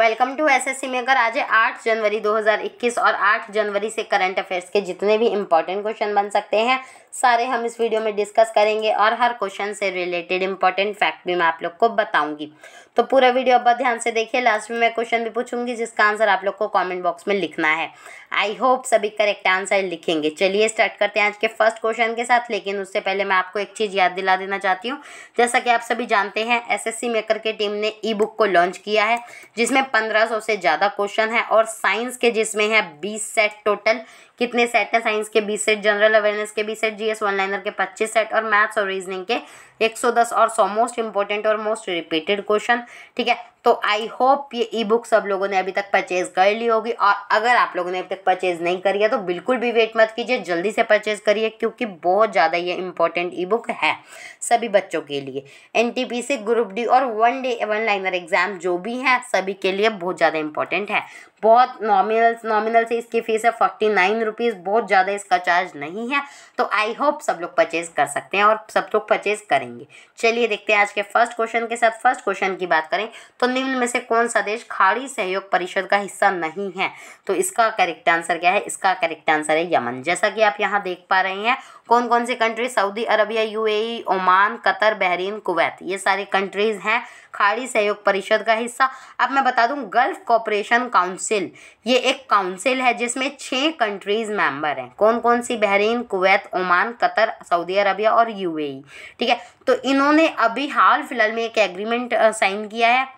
Welcome to SSC maker आज है आठ जनवरी 2021 और आठ जनवरी से करंट अफेयर्स के जितने भी इंपॉर्टेंट क्वेश्चन बन सकते हैं, सारे हम इस वीडियो में डिस्कस करेंगे और हर क्वेश्चन से रिलेटेड इंपॉर्टेंट फैक्ट भी मैं आप लोग को बताऊँगी। तो पूरा वीडियो अब ध्यान से देखिए लास्ट में मैं क्वेश्चन भी पूछूँगी, जिसका आंसर आप लोग को कमेंट बॉक्स में लिखना है। आई होप सभी करेक्ट आंसर लिखेंगे। चलिए स्टार्ट करते हैं आज के फ़र्स्ट क्वेश्चन के साथ, लेकिन उससे पहले मैं आपको एक चीज़ याद दिला देना चाहती हूँ। जैसा कि आप सभी जानते हैं, एसएससी मेकर के टीम ने ई बुक को लॉन्च किया है, जिसमें पंद्रह सौ से ज़्यादा क्वेश्चन है और साइंस के जिसमें है बीस सेट टोटल। कितने सेट हैं? साइंस के बीस सेट जनरल अवेयरनेस के बीस सेट जीएस वन लाइनर के पच्चीस सेट और मैथ्स और रीजनिंग के एक सौ दस और सौ मोस्ट इंपॉर्टेंट और मोस्ट रिपीटेड क्वेश्चन ठीक है? तो आई होप ये ई बुक सब लोगों ने अभी तक परचेज कर ली होगी और अगर आप लोगों ने अभी तक परचेज नहीं करी है तो बिल्कुल भी वेट मत कीजिए, जल्दी से परचेज करिए, क्योंकि बहुत ज़्यादा ये इंपॉर्टेंट ई बुक है सभी बच्चों के लिए। एन सी ग्रुप डी और one day one liner exam जो भी हैं, सभी के लिए बहुत ज़्यादा इंपॉर्टेंट है। बहुत नॉमिनल नॉमिनल से इसकी फ़ीस है फोर्टी नाइन रुपीज़ बहुत ज़्यादा इसका चार्ज नहीं है। तो आई होप सब लोग परचेज कर सकते हैं और सब लोग परचेज करेंगे। चलिए देखते हैं आज के फ़र्स्ट क्वेश्चन के साथ। फ़र्स्ट क्वेश्चन की बात करें तो निम्न में से कौन सा देश खाड़ी सहयोग परिषद का हिस्सा नहीं है? तो इसका करेक्ट आंसर क्या है? इसका करेक्ट आंसर है यमन। जैसा कि आप यहाँ देख पा रहे हैं कौन कौन सी country Saudi Arabia UAE Oman, Qatar, Bahrain, Kuwait. ये सारी कंट्रीज़ हैं खाड़ी सहयोग परिषद का हिस्सा। अब मैं बता दूँ गल्फ कॉपरेशन काउंसिल ये एक काउंसिल है जिसमें छः कंट्रीज़ मेंबर हैं। कौन कौन सी? Bahrain, Kuwait, Oman, Qatar, Saudi Arabia और यूएई। ठीक है? तो इन्होंने अभी हाल फ़िलहाल में एक एग्रीमेंट साइन किया है।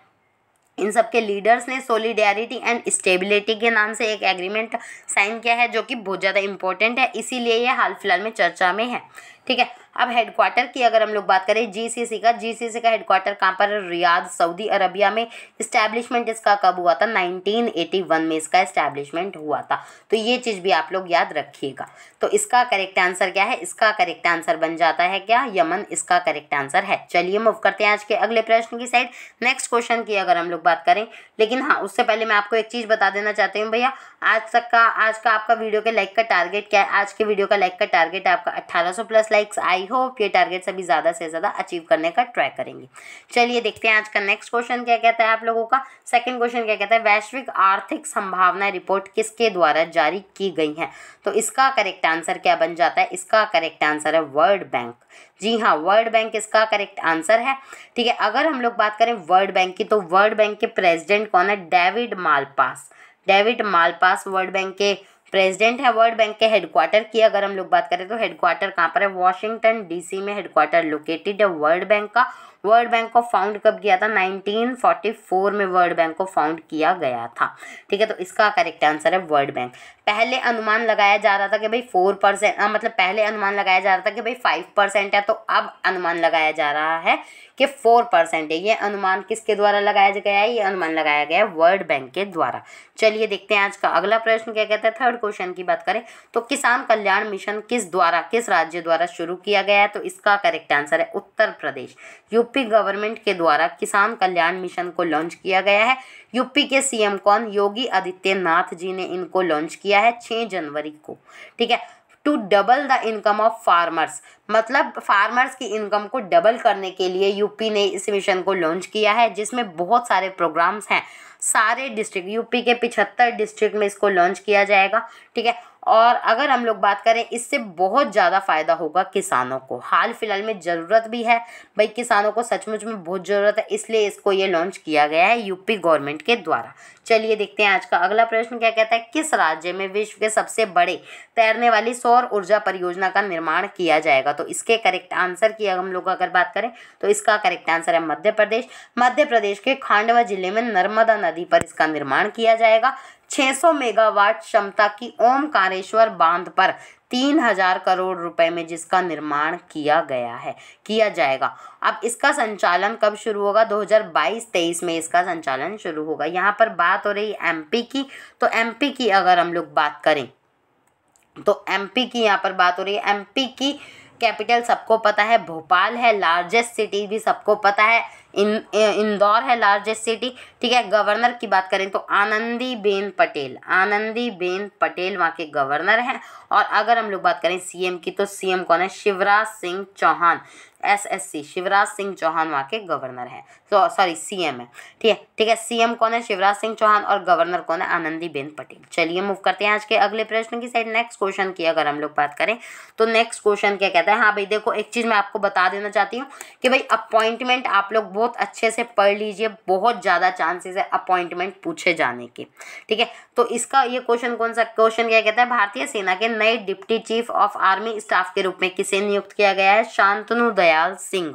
इन सब के लीडर्स ने सोलिडेरिटी एंड स्टेबिलिटी के नाम से एक एग्रीमेंट साइन किया है जो कि बहुत ज़्यादा इंपॉर्टेंट है। इसीलिए ये हाल फ़िलहाल में चर्चा में है। ठीक है? अब हेडक्वार्टर की अगर हम लोग बात करें जीसीसी का जीसीसी का हेडक्वार्टर कहाँ पर? रियाद, सऊदी अरबिया में इस्टेब्लिशमेंट इसका कब हुआ था? 1981 में इसका इस्टेब्लिशमेंट हुआ था। तो ये चीज़ भी आप लोग याद रखिएगा। तो इसका करेक्ट आंसर क्या है? इसका करेक्ट आंसर बन जाता है क्या? यमन, इसका करेक्ट आंसर है। चलिए मूव करते हैं आज के अगले प्रश्न की साइड नेक्स्ट क्वेश्चन की अगर हम लोग बात करें, लेकिन हाँ उससे पहले मैं आपको एक चीज़ बता देना चाहती हूँ भैया। आज तक का, आज का आपका वीडियो के लाइक का टारगेट क्या है? आज के वीडियो का लाइक का टारगेट आपका अट्ठारह प्लस लाइक्स आई होप ये टारगेट सभी ज़्यादा से ज़्यादा अचीव करने का ट्राई करेंगे। चलिए देखते हैं आज का नेक्स्ट क्वेश्चन क्या कहता है आप लोगों का। सेकंड क्वेश्चन क्या कहता है, वैश्विक आर्थिक संभावना रिपोर्ट किसके द्वारा जारी की गई है? तो इसका करेक्ट आंसर क्या बन जाता है? इसका करेक्ट आंसर है वर्ल्ड बैंक जी हाँ वर्ल्ड बैंक इसका करेक्ट आंसर है। ठीक है, अगर हम लोग बात करें वर्ल्ड बैंक की तो वर्ल्ड बैंक के प्रेसिडेंट कौन है? David Malpass David Malpass world bank के प्रेसिडेंट है, वर्ल्ड बैंक के हेडक्वार्टर की, अगर हम लोग बात करें तो हेडक्वार्टर कहाँ पर है? वॉशिंगटन डीसी में हेडक्वार्टर लोकेटेड है वर्ल्ड बैंक का। वर्ल्ड बैंक को फाउंड कब किया था? 1944 में वर्ल्ड बैंक को फाउंड किया गया था। ठीक है तो इसका करेक्ट आंसर है वर्ल्ड बैंक पहले अनुमान लगाया जा रहा था कि भाई फोर परसेंट मतलब पहले अनुमान लगाया जा रहा था कि भाई फाइव परसेंट है तो अब अनुमान लगाया जा रहा है कि फोर परसेंट है। ये अनुमान किसके द्वारा लगाया गया है? ये अनुमान लगाया गया है वर्ल्ड बैंक के द्वारा। चलिए देखते हैं आज का अगला प्रश्न, क्या कहता है? थर्ड क्वेश्चन की बात करें तो किसान कल्याण मिशन किस द्वारा, किस राज्य द्वारा शुरू किया गया है? तो इसका करेक्ट आंसर है उत्तर प्रदेश। यूपी गवर्नमेंट के द्वारा किसान कल्याण मिशन को लॉन्च किया गया है। यूपी के सीएम कौन? योगी आदित्यनाथ जी ने इनको लॉन्च किया है छः जनवरी को। ठीक है? To double the income of farmers मतलब फार्मर्स की इनकम को डबल करने के लिए यूपी ने इस मिशन को लॉन्च किया है, जिसमें बहुत सारे प्रोग्राम्स हैं। सारे डिस्ट्रिक्ट यूपी के पिछहत्तर डिस्ट्रिक्ट में इसको लॉन्च किया जाएगा, ठीक है? और अगर हम लोग बात करें, इससे बहुत ज़्यादा फ़ायदा होगा किसानों को। हाल फ़िलहाल में ज़रूरत भी है। भाई, किसानों को सचमुच में बहुत ज़रूरत है, इसलिए इसको ये लॉन्च किया गया है यूपी गवर्नमेंट के द्वारा। चलिए देखते हैं आज का अगला प्रश्न, क्या कहता है, किस राज्य में विश्व के सबसे बड़े तैरने वाली सौर ऊर्जा परियोजना का निर्माण किया जाएगा? तो इसके करेक्ट आंसर की हम लोग अगर बात करें तो इसका करेक्ट आंसर है मध्य प्रदेश। मध्य प्रदेश के खांडवा ज़िले में नर्मदा नदी पर इसका निर्माण किया जाएगा। 600 मेगावाट क्षमता की ओमकारेश्वर बाँध पर तीन हज़ार करोड़ रुपए में जिसका निर्माण किया गया है, किया जाएगा। अब इसका संचालन कब शुरू होगा? 2022-23 में इसका संचालन शुरू होगा। यहाँ पर बात हो रही है एमपी की। तो एमपी की अगर हम लोग बात करें तो एमपी की यहाँ पर बात हो रही है। एमपी की कैपिटल सबको पता है, भोपाल है लार्जेस्ट सिटी भी सबको पता है, इन इंदौर है लार्जेस्ट सिटी ठीक है गवर्नर की बात करें तो आनंदी बेन पटेल आनंदी बेन पटेल वहाँ के गवर्नर हैं और अगर हम लोग बात करें सीएम की तो सीएम कौन है? शिवराज सिंह चौहान। एसएससी शिवराज सिंह चौहान वहाँ के गवर्नर हैं। तो सॉरी सीएम है। ठीक है ठीक है सीएम कौन है? शिवराज सिंह चौहान और गवर्नर कौन है? आनंदीबेन पटेल। चलिए मूव करते हैं आज के अगले प्रश्न की साइड नेक्स्ट क्वेश्चन की अगर हम लोग बात करें तो नेक्स्ट क्वेश्चन क्या कहता है? हाँ भाई, देखो, एक चीज़ मैं आपको बता देना चाहती हूँ कि भाई अपॉइंटमेंट आप लोग बहुत अच्छे से पढ़ लीजिए, बहुत ज़्यादा चांसेस है अपॉइंटमेंट पूछे जाने के। ठीक है तो इसका ये क्वेश्चन कौन सा क्वेश्चन क्या कहता है? भारतीय सेना के नए deputy chief of army staff के रूप में किसे नियुक्त किया गया है? शांतनु दयाल सिंह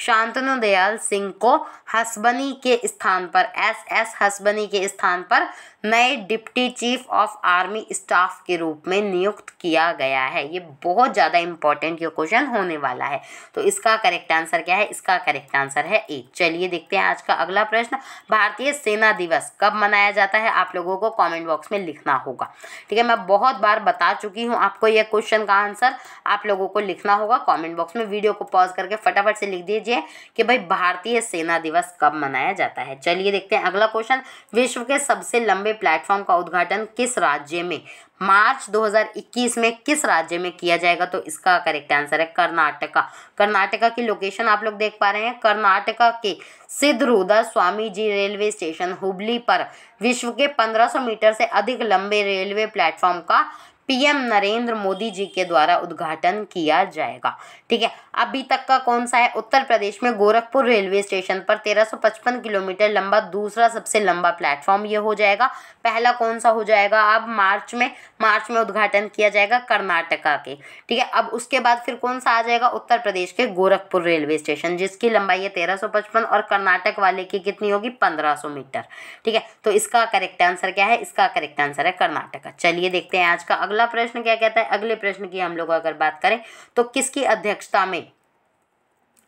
शांतनु दयाल सिंह को हसबनी के स्थान पर, एस एस हसबनी के स्थान पर नए deputy chief of army staff के रूप में नियुक्त किया गया है। ये बहुत ज़्यादा इंपॉर्टेंट ये क्वेश्चन होने वाला है। तो इसका करेक्ट आंसर क्या है? इसका करेक्ट आंसर है एक चलिए देखते हैं आज का अगला प्रश्न। भारतीय सेना दिवस कब मनाया जाता है? आप लोगों को कॉमेंट बॉक्स में लिखना होगा। ठीक है, मैं बहुत बार बता चुकी हूँ आपको यह क्वेश्चन का आंसर। आप लोगों को लिखना होगा, कॉमेंट बॉक्स में वीडियो को पॉज करके फटाफट से लिख दीजिए। कि भाई भारतीय सेना दिवस कब मनाया जाता है। चलिए देखते हैं अगला क्वेश्चन विश्व के सबसे लंबे प्लेटफॉर्म का उद्घाटन किस राज्य में? मार्च 2021 में किस राज्य में किया जाएगा? तो इसका करेक्ट आंसर है कर्नाटका। कर्नाटका की लोकेशन आप लोग देख पा रहे हैं। कर्नाटका के सिद्धरूदा स्वामी जी रेलवे स्टेशन, हुबली पर विश्व के 1500 मीटर से अधिक लंबे रेलवे प्लेटफॉर्म का पीएम नरेंद्र मोदी जी के द्वारा उद्घाटन किया जाएगा। ठीक है, अभी तक का कौन सा है? उत्तर प्रदेश में गोरखपुर रेलवे स्टेशन पर 1355 किलोमीटर लंबा, दूसरा सबसे लंबा प्लेटफॉर्म ये हो जाएगा। पहला कौन सा हो जाएगा? अब मार्च में मार्च में उद्घाटन किया जाएगा कर्नाटका के। ठीक है, अब उसके बाद फिर कौन सा आ जाएगा? उत्तर प्रदेश के गोरखपुर रेलवे स्टेशन, जिसकी लंबाई है तेरह सौ पचपन और कर्नाटक वाले की कितनी होगी? पंद्रह सौ मीटर। ठीक है तो इसका करेक्ट आंसर क्या है? इसका करेक्ट आंसर है कर्नाटका चलिए देखते हैं आज का अगला प्रश्न क्या कहता है? अगले प्रश्न की हम लोग अगर बात करें तो किसकी अध्यक्षता में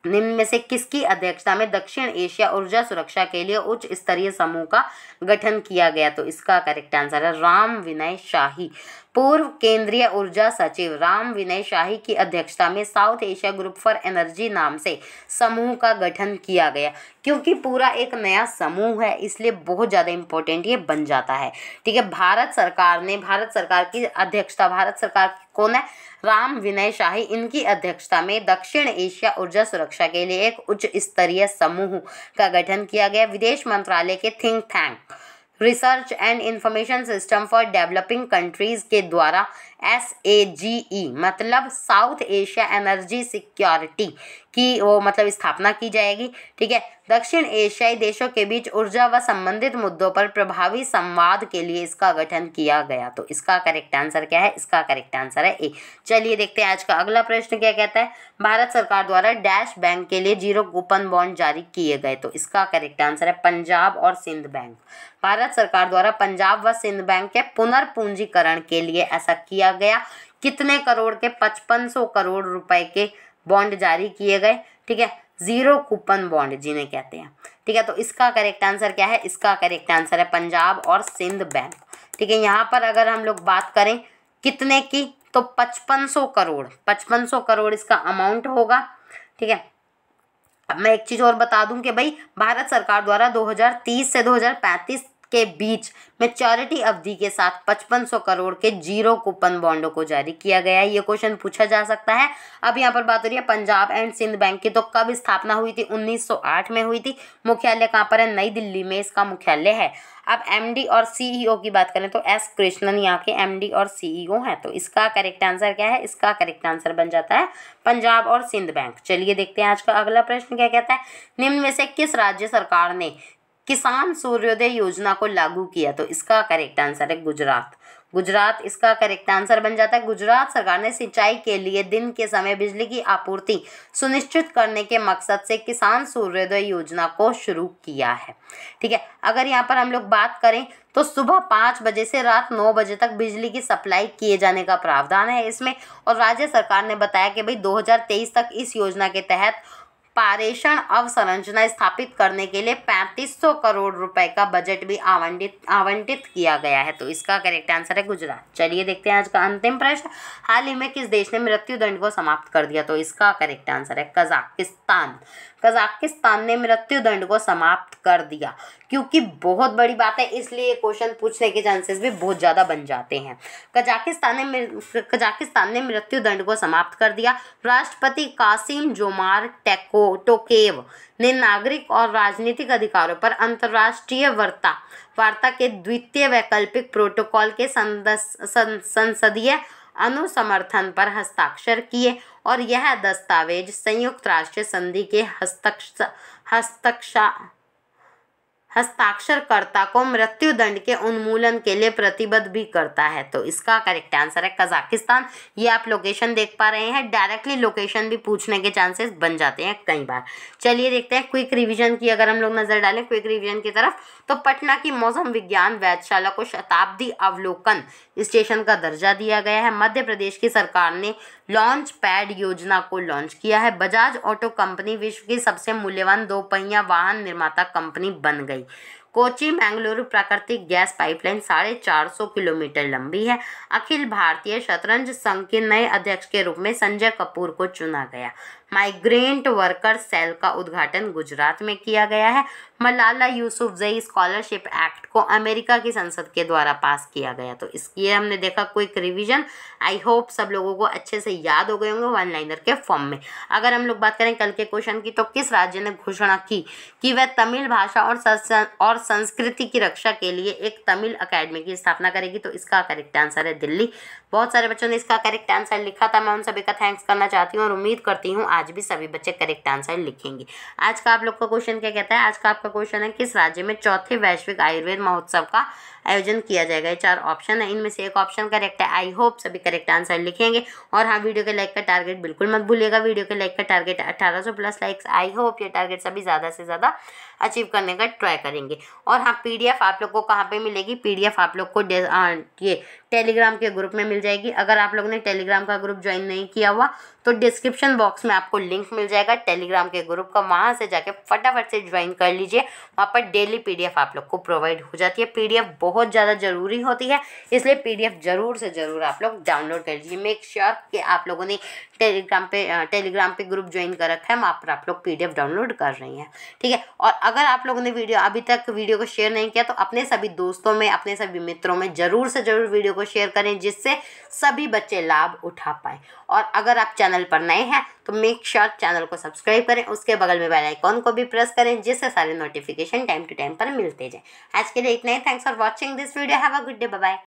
निम्न में से किसकी अध्यक्षता में दक्षिण एशिया ऊर्जा सुरक्षा के लिए उच्च स्तरीय समूह का गठन किया गया? तो इसका करेक्ट आंसर है राम विनय शाही। पूर्व केंद्रीय ऊर्जा सचिव राम विनय शाही की अध्यक्षता में South Asia group for energy नाम से समूह का गठन किया गया। क्योंकि पूरा एक नया समूह है, इसलिए बहुत ज़्यादा इम्पोर्टेंट ये बन जाता है। ठीक है, भारत सरकार ने, भारत सरकार की अध्यक्षता, भारत सरकार कौन है राम विनय शाही इनकी अध्यक्षता में दक्षिण एशिया ऊर्जा सुरक्षा के लिए एक उच्च स्तरीय समूह का गठन किया गया। विदेश मंत्रालय के think tank research and information system for developing countries के द्वारा एस ए जी ई मतलब साउथ एशिया एनर्जी सिक्योरिटी की वो मतलब स्थापना की जाएगी। ठीक है? दक्षिण एशियाई देशों के बीच ऊर्जा व संबंधित मुद्दों पर प्रभावी संवाद के लिए इसका गठन किया गया। तो इसका करेक्ट आंसर क्या है? इसका करेक्ट आंसर है ए। चलिए देखते हैं आज का अगला प्रश्न क्या कहता है? भारत सरकार द्वारा डैश बैंक के लिए ज़ीरो कूपन बॉन्ड जारी किए गए। तो इसका करेक्ट आंसर है पंजाब और सिंध बैंक। भारत सरकार द्वारा पंजाब व सिंध बैंक के पुनर्पूंजीकरण के लिए ऐसा किया गया। कितने करोड़ के? पचपन सौ करोड़ रुपए के बॉन्ड जारी किए गए। ठीक है? ज़ीरो कूपन बॉन्ड जिन्हें कहते हैं। ठीक है तो इसका करेक्ट आंसर क्या है? इसका करेक्ट आंसर है पंजाब और सिंध बैंक। ठीक है, यहाँ पर अगर हम लोग बात करें कितने की तो पचपन सौ करोड़, पचपन सौ करोड़ इसका अमाउंट होगा। ठीक है, अब मैं एक चीज़ और बता दूँ कि भाई, भारत सरकार द्वारा 2030 से 2035 के बीच मेच्योरिटी अवधि के साथ 5500 करोड़ के ज़ीरो कूपन बॉन्डों को जारी किया गया है। ये क्वेश्चन पूछा जा सकता है। अब यहाँ पर बात हो रही है पंजाब एंड सिंध बैंक की। तो कब स्थापना हुई थी? 1908 में हुई थी। मुख्यालय कहाँ पर है? नई दिल्ली में इसका मुख्यालय है। अब एमडी और सीईओ की बात करें तो एस कृष्णन यहाँ के एमडी और सीईओ हैं। तो इसका करेक्ट आंसर क्या है? इसका करेक्ट आंसर बन जाता है पंजाब और सिंध बैंक। चलिए देखते हैं आज का अगला प्रश्न क्या कहता है? निम्न में से किस राज्य सरकार ने किसान सूर्योदय योजना को लागू किया तो इसका करेक्ट आंसर है गुजरात। गुजरात, इसका करेक्ट आंसर बन जाता है। गुजरात सरकार ने सिंचाई के लिए दिन के समय बिजली की आपूर्ति सुनिश्चित करने के मकसद से किसान सूर्योदय योजना को शुरू किया है। ठीक है, अगर यहाँ पर हम लोग बात करें तो सुबह पाँच बजे से रात नौ बजे तक बिजली की सप्लाई किए जाने का प्रावधान है इसमें। और राज्य सरकार ने बताया कि भाई 2023 तक इस योजना के तहत पारेषण अवसंरचना स्थापित करने के लिए 3500 करोड़ रुपए का बजट भी आवंटित आवंटित किया गया है। तो इसका करेक्ट आंसर है गुजरात। चलिए देखते हैं आज का अंतिम प्रश्न। हाल ही में किस देश ने मृत्यु दंड को समाप्त कर दिया? तो इसका करेक्ट आंसर है कजाकिस्तान। कजाकिस्तान ने मृत्यु दंड को समाप्त कर दिया। क्योंकि बहुत बड़ी बात है, इसलिए क्वेश्चन पूछने के चांसेस भी बहुत ज़्यादा बन जाते हैं। कजाकिस्तान ने कजाकिस्तान ने मृत्यु दंड को समाप्त कर दिया। राष्ट्रपति कासिम जोमार टेको, टोकेव ने नागरिक और राजनीतिक अधिकारों पर अंतर्राष्ट्रीय वार्ता वार्ता के द्वितीय वैकल्पिक प्रोटोकॉल के संसदीय अनुसमर्थन पर हस्ताक्षर किए और यह दस्तावेज़ संयुक्त राष्ट्र संधि के हस्तक्ष हस्तक्षा हस्ताक्षरकर्ता को मृत्यु दंड के उन्मूलन के लिए प्रतिबद्ध भी करता है। तो इसका करेक्ट आंसर है कजाकिस्तान। ये आप लोकेशन देख पा रहे हैं। डायरेक्टली लोकेशन भी पूछने के चांसेस बन जाते हैं कई बार। चलिए देखते हैं क्विक रिवीजन की अगर हम लोग नज़र डालें क्विक रिवीजन की तरफ़ तो पटना की मौसम विज्ञान वैधशाला को शताब्दी अवलोकन स्टेशन का दर्जा दिया गया है। मध्य प्रदेश की सरकार ने लॉन्च पैड योजना को लॉन्च किया है। बजाज ऑटो कंपनी विश्व की सबसे मूल्यवान दो पहिया वाहन निर्माता कंपनी बन गई। कोची मैंगलुरु प्राकृतिक गैस पाइपलाइन साढ़े चार सौ किलोमीटर लंबी है। अखिल भारतीय शतरंज संघ के नए अध्यक्ष के रूप में संजय कपूर को चुना गया। माइग्रेंट वर्कर सेल का उद्घाटन गुजरात में किया गया है। मलाला यूसुफ जई स्कॉलरशिप एक्ट को अमेरिका की संसद के द्वारा पास किया गया। तो इसकी हमने देखा क्विक रिवीजन आई होप सब लोगों को अच्छे से याद हो गए होंगे वन लाइनर के फॉर्म में। अगर हम लोग बात करें कल के क्वेश्चन की तो किस राज्य ने घोषणा की कि वह तमिल भाषा और और संस्कृति की रक्षा के लिए एक तमिल अकेडमी की स्थापना करेगी? तो इसका करेक्ट आंसर है दिल्ली। बहुत सारे बच्चों ने इसका करेक्ट आंसर लिखा था। मैं उन सभी का थैंक्स करना चाहती हूँ और उम्मीद करती हूँ आज भी सभी बच्चे करेक्ट आंसर लिखेंगे। आज का आप लोग का क्वेश्चन क्या कहता है? आज का आपका क्वेश्चन है, किस राज्य में चौथे वैश्विक आयुर्वेद महोत्सव का आयोजन किया जाएगा। ये चार ऑप्शन है। इनमें से एक ऑप्शन करेक्ट है। आई होप सभी करेक्ट आंसर लिखेंगे। और हाँ वीडियो के लाइक का टारगेट बिल्कुल मत भूलिएगा। वीडियो के लाइक का टारगेट अठारह सौ प्लस लाइक्स आई होप ये टारगेट सभी ज़्यादा से ज़्यादा अचीव करने का ट्राई करेंगे। और हाँ पीडीएफ आप लोग को कहाँ पे मिलेगी? पीडीएफ आप लोग को ये टेलीग्राम के ग्रुप में मिल जाएगी। अगर आप लोग ने टेलीग्राम का ग्रुप ज्वाइन नहीं किया हुआ तो डिस्क्रिप्शन बॉक्स में आपको लिंक मिल जाएगा टेलीग्राम के ग्रुप का। वहाँ से जाके फटाफट से ज्वाइन कर लीजिए। वहाँ पर डेली पीडीएफ आप लोग को प्रोवाइड हो जाती है। पीडीएफ बहुत ज़्यादा ज़रूरी होती है, इसलिए पीडीएफ ज़रूर से ज़रूर आप लोग डाउनलोड कर लीजिए। मेक श्योर कि आप लोगों ने टेलीग्राम पे टेलीग्राम पे ग्रुप ज्वाइन कर रखा है, वहाँ पर आप लोग पीडीएफ डाउनलोड कर रही हैं। ठीक है? और अगर आप लोगों ने वीडियो, अभी तक वीडियो को शेयर नहीं किया तो अपने सभी दोस्तों में, अपने सभी मित्रों में ज़रूर से ज़रूर वीडियो को शेयर करें, जिससे सभी बच्चे लाभ उठा पाए। और अगर आप चैनल पर नए हैं तो मेक श्योर चैनल को सब्सक्राइब करें, उसके बगल में बेल आइकॉन को भी प्रेस करें, जिससे सारे नोटिफिकेशन टाइम टू टाइम पर मिलते जाए। आज के लिए इतना ही। Thanks for watching watching this video. Have a good day. Bye-bye.